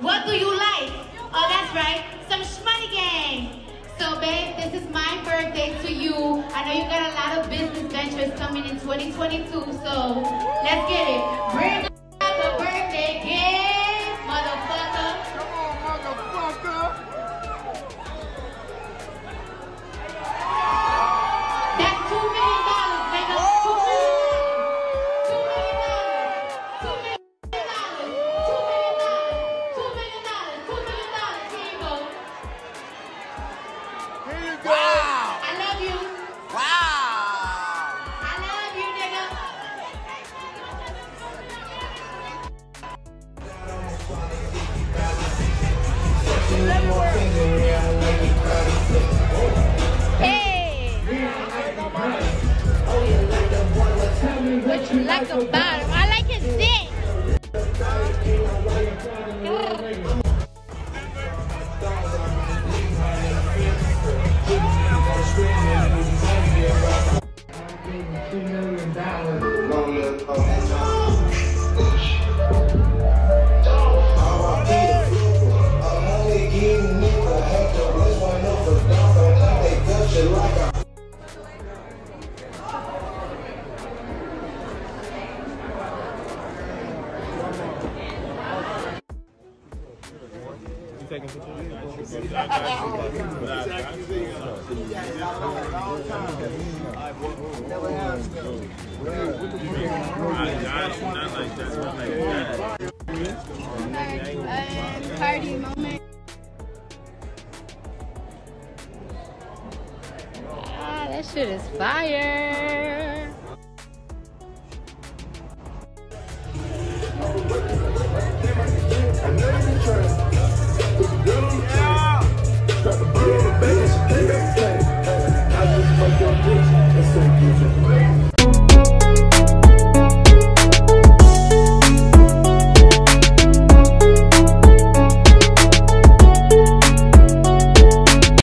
What do you like? Oh, that's right, some shmoney gang. So, babe, this is my birthday to you. I know you got a lot of business ventures coming in 2022, so let's get it. Hey! What you like about him? I like his dick. Party moment. Ah, that shit is fire.